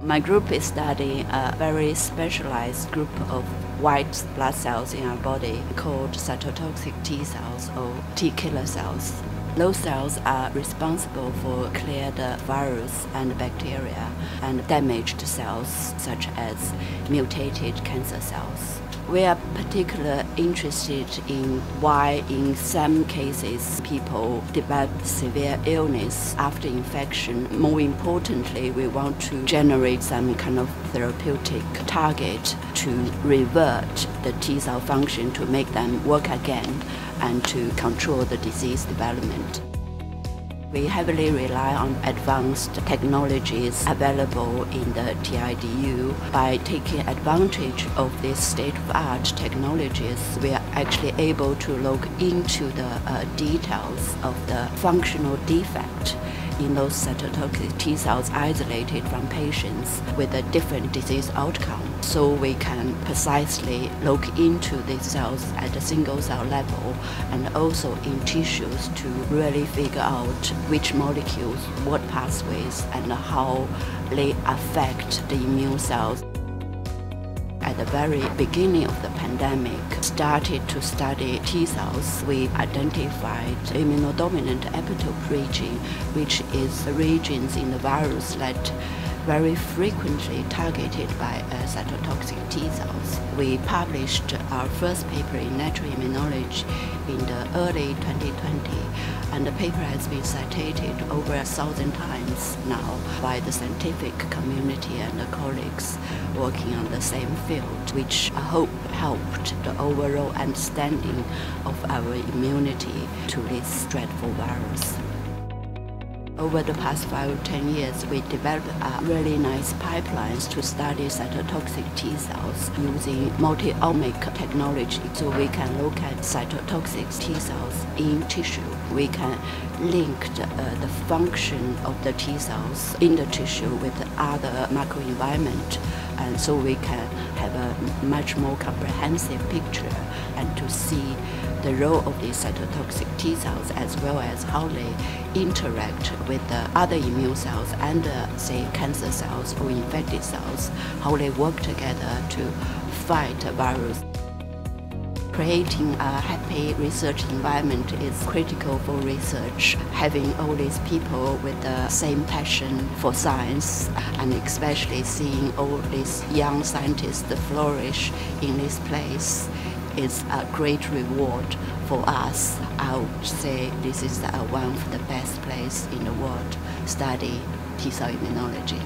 My group is studying a very specialized group of white blood cells in our body called cytotoxic T cells or T killer cells. Those cells are responsible for clear the virus and bacteria and damaged cells such as mutated cancer cells. We are particularly interested in why, in some cases, people develop severe illness after infection. More importantly, we want to generate some kind of therapeutic target to revert the T cell function to make them work again and to control the disease development. We heavily rely on advanced technologies available in the TIDU. By taking advantage of these state-of-art technologies, we are actually able to look into the uh, details of the functional defect in those cytotoxic T cells isolated from patients with a different disease outcome. So we can precisely look into these cells at a single cell level and also in tissues to really figure out which molecules, what pathways, and how they affect the immune cells the very beginning of the pandemic, started to study T cells, we identified immunodominant epitope region, which is regions in the virus that very frequently targeted by uh, cytotoxic T cells. We published our first paper in Nature Immunology in the early 2020, and the paper has been cited over a thousand times now by the scientific community and the colleagues working on the same field, which I hope helped the overall understanding of our immunity to this dreadful virus. Over the past five or ten years, we developed a really nice pipelines to study cytotoxic T cells using multi-omic technology. So we can look at cytotoxic T cells in tissue. We can link the, uh, the function of the T cells in the tissue with other microenvironment. And so we can have a much more comprehensive picture and to see the role of these cytotoxic T cells as well as how they interact with the other immune cells and uh, say cancer cells or infected cells, how they work together to fight a virus. Creating a happy research environment is critical for research. Having all these people with the same passion for science and especially seeing all these young scientists flourish in this place is a great reward for us. I would say this is one of the best place in the world to study T cell immunology.